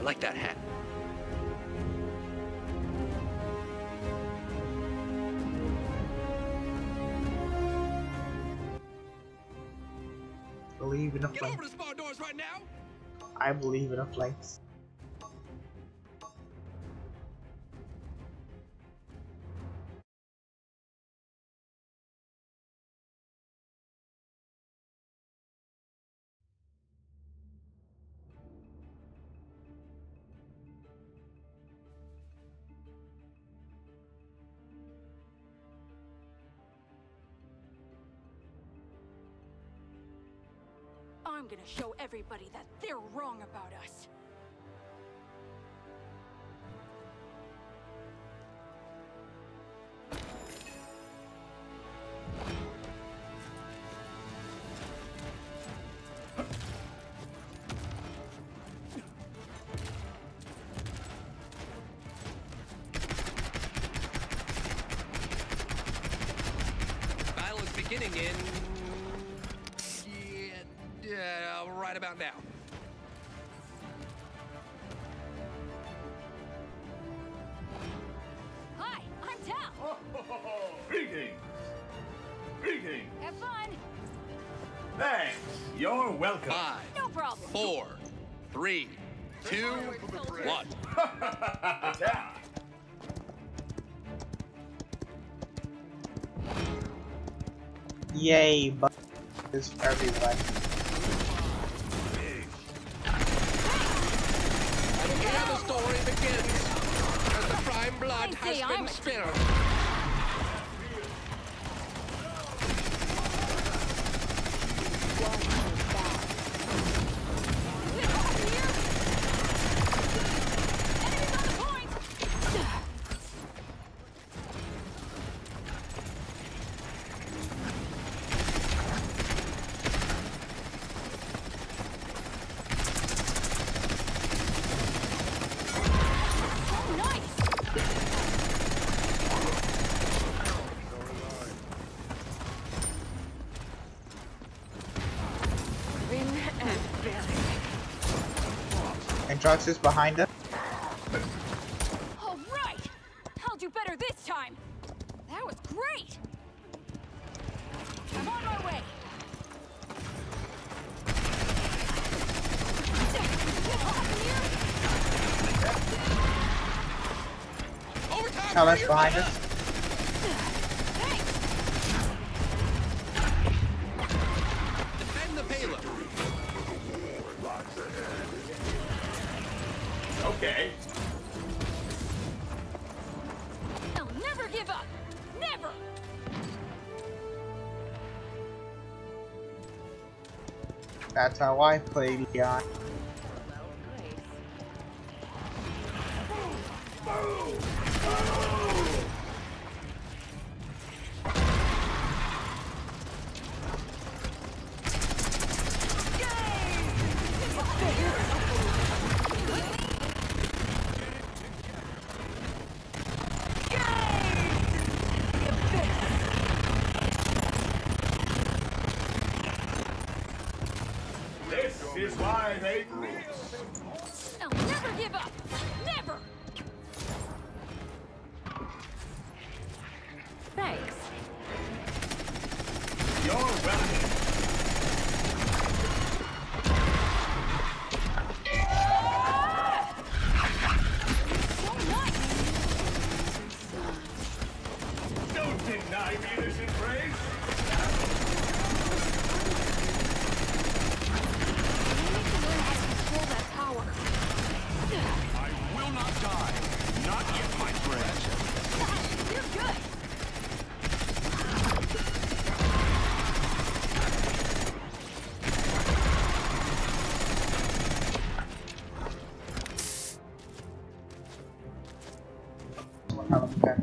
I like that hat. Believe in the Get over the small doors right now. I believe in the flanks. Everybody that they're wrong about us. You're welcome! Five, No problem. four, three, two, one. Down! Yay, but is for everyone. Here the story begins as the prime blood has been spilled. Enemies on the point. Oh, nice. Grin and bear And is behind us. All right! I'll do better this time! That was great! I'm on my way! Get off here! Overtime! Behind us. Okay. I'll never give up! Never! That's how I play Leon.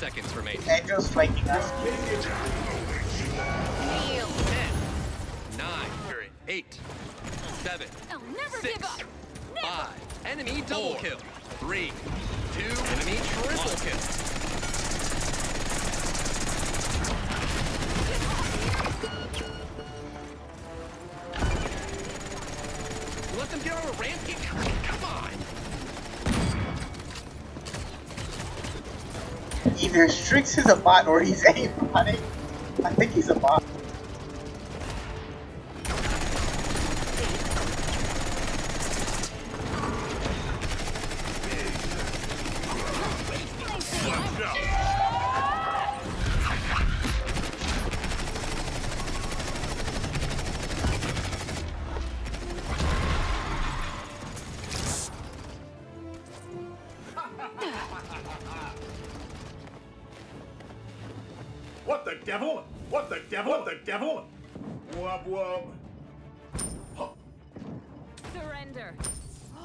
seconds remaining. Angel's flanking us. 10, 9, 8, 7, I'll never Six. give up. Never. 5. Enemy double kill. 3, 2, enemy triple kill. Either Strix is a bot or he's aimbotting. I think he's a bot.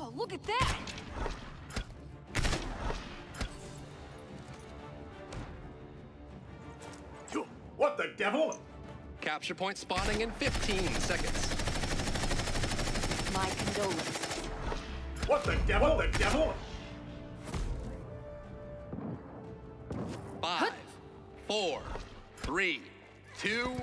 Oh, look at that. What the devil? Capture point spawning in 15 seconds. My condolences. What the devil? What the devil? 5, 4, 3, 2,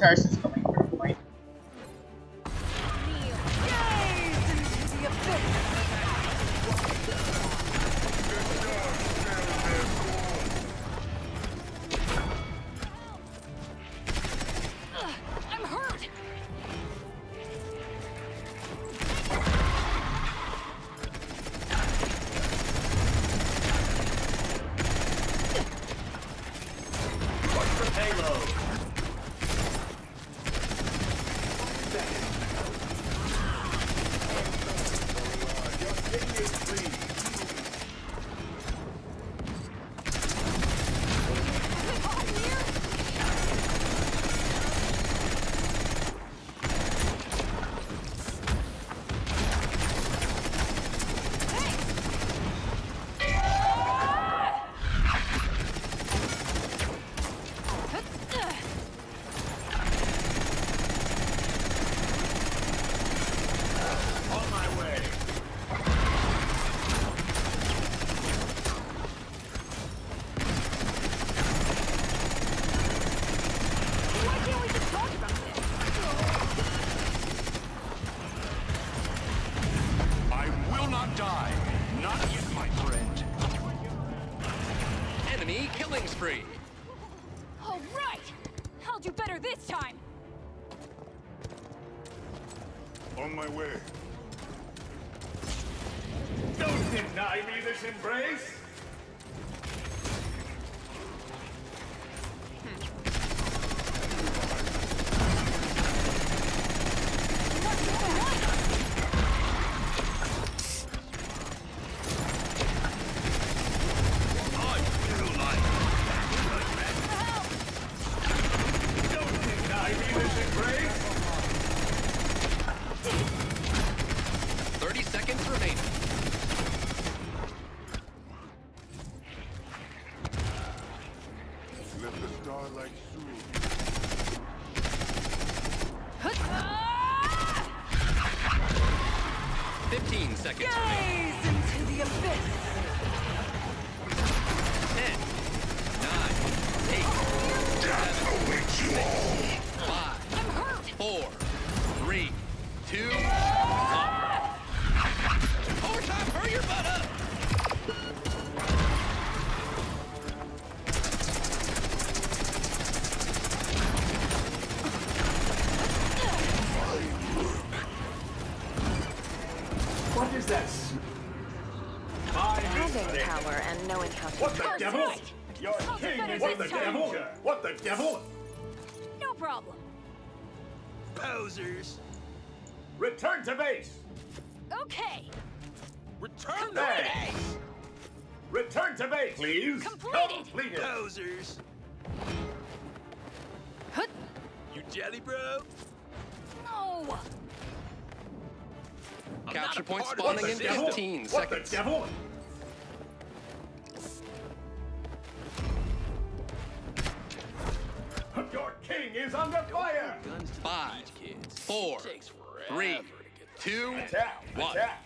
Cyrus time. On my way. Don't deny me this embrace! Don't deny me this embrace! 30 seconds remaining. Let the starlight soothe. 15 seconds remaining. Gaze into the abyss. 10, 9, 8, 7, 6, 5, I'm hurt. 4, that? Power and knowing how to What the That's devil? right. Your How's it king better is what the time? devil? What the devil? No problem. Posers. Return to base. Okay. Return to base. Return to base, please. Completed. Completed. Posers. Hut. You jelly, bro? No. I'm Capture not point spawning in 15 What seconds. the devil? Your king is under fire. Guns to the Five, beach, kids. four, Takes forever three, to get two, Attack. one. Attack.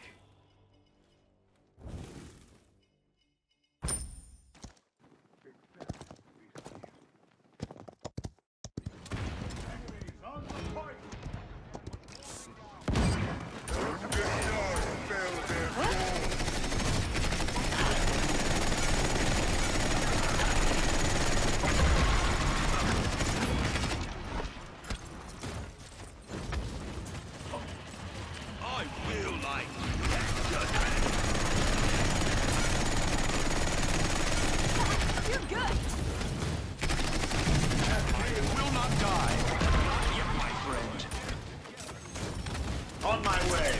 On my way.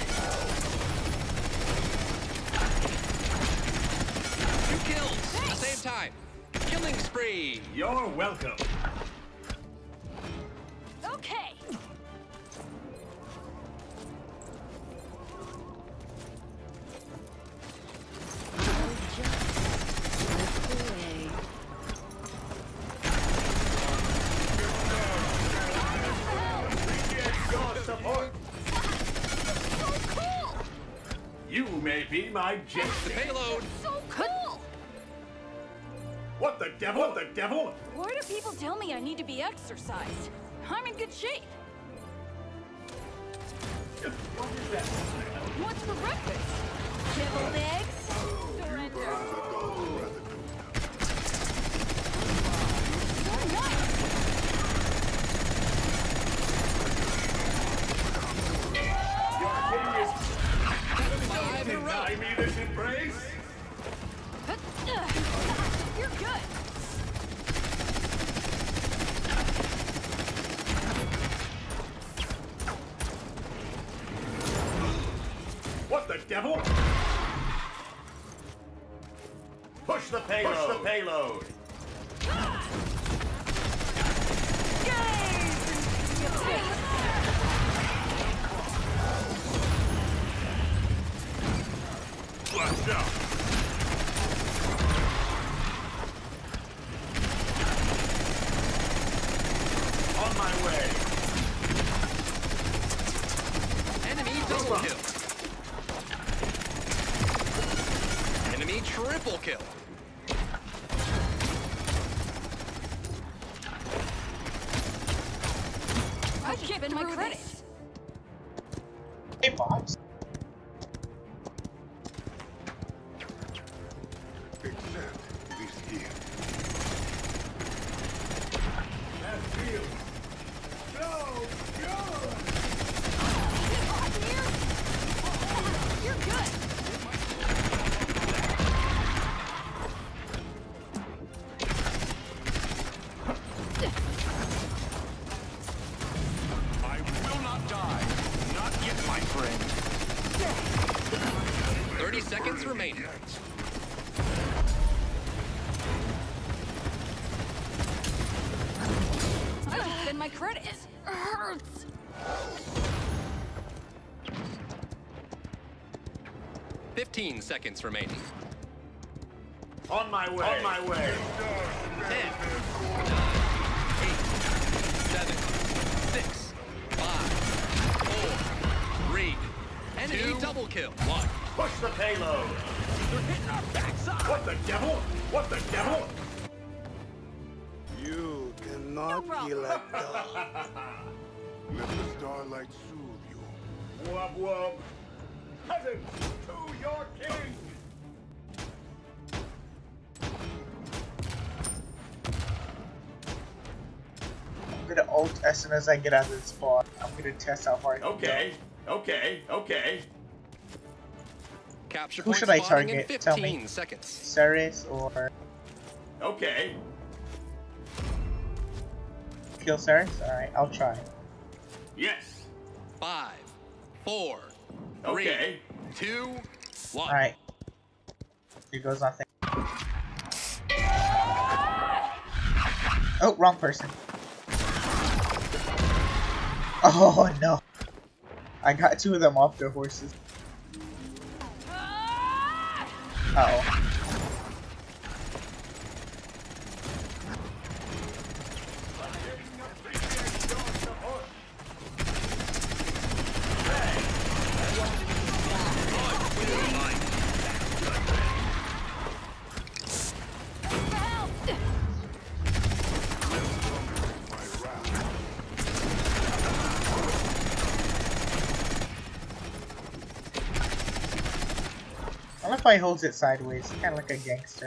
Two kills at the same time. Killing spree. You're welcome. The payload. So cool. What the devil? What the devil? Why do people tell me I need to be exercised? I'm in good shape. What is that? What's for breakfast? Deviled eggs? Surrender. So nice. Your king is Five in a row. Deny me this embrace? You're good. What the devil? Push the payload. Push the payload. 15 seconds remaining. On my way. On my way. 10, 9, 8, 7, 6, 5, 4, 3, enemy two, double kill. 1. Push the payload. They're hitting our backside. What the devil? What the devil? You cannot be like that. Let the starlight soothe you. Wub wub peasants to your king! I'm gonna alt as soon as I get out of this spot. I'm gonna test how hard. Okay, okay, okay. Capture Who should I target? Tell me. Seconds. Seris or... Okay. Kill Seris? Alright, I'll try. Yes. Five, four, Three, okay. two, one. All right. Here goes nothing. Oh, wrong person. Oh no. I got two of them off their horses. Uh oh. probably holds it sideways, kind of like a gangster.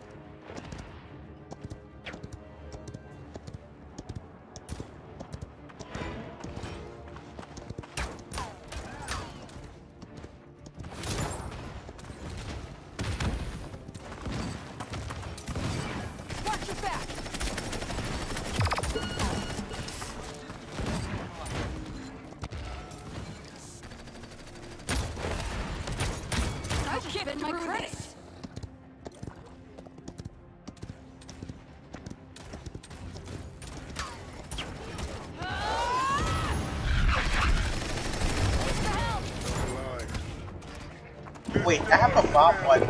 Wait, I have a bomb one.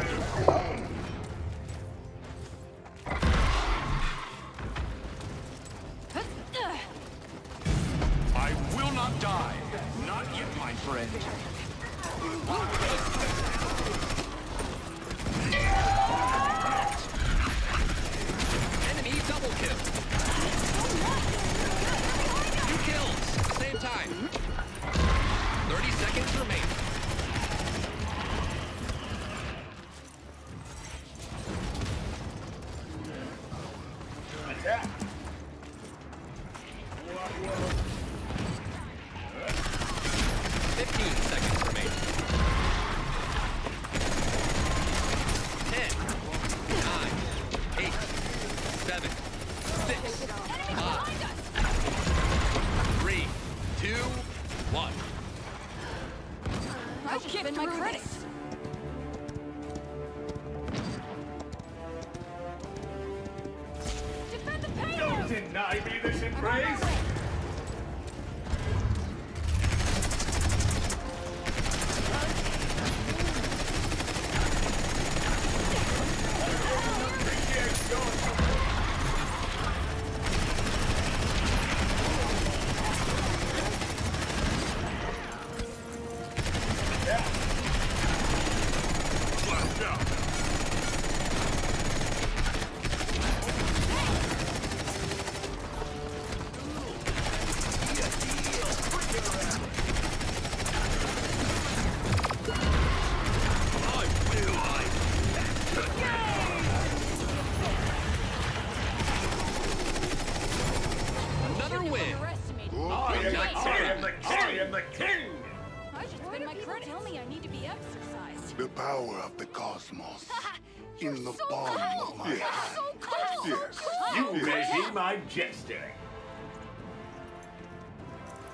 hurt Tell me I need to be exercised. The power of the cosmos. in the so palm cold. of my yes. hand. So cold. Yes. So cold. You yes. may be my jester.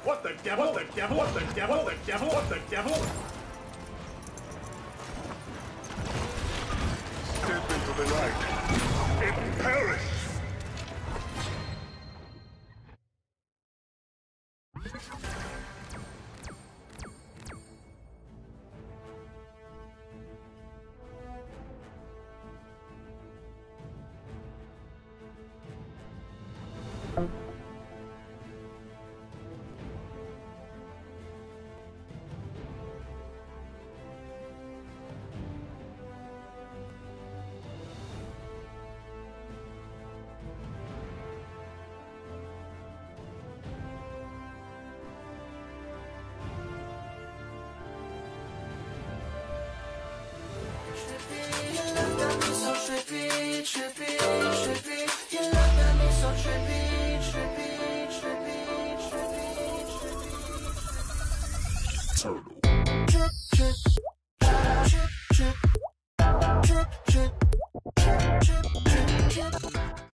What the devil? What the devil? What the devil? What the devil? What the devil? Step into the light and perish. Turtle.